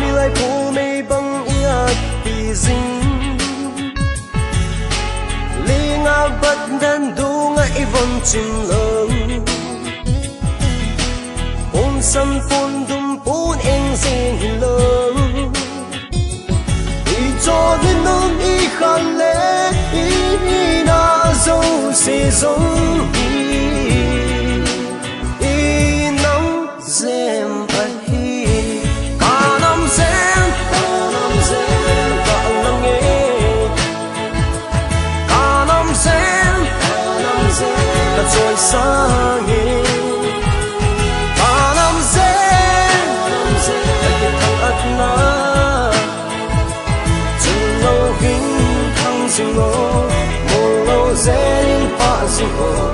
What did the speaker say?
mi lai phu mây băng ia ti dinh. Li nga bất đen du ngay vòng chinh lương. Ôm sân phun đum phun anh dinh lương. Đi cho đến nông y khăn lệ y na dâu xì dâu thằng dừng ngô mồ lâu ngô.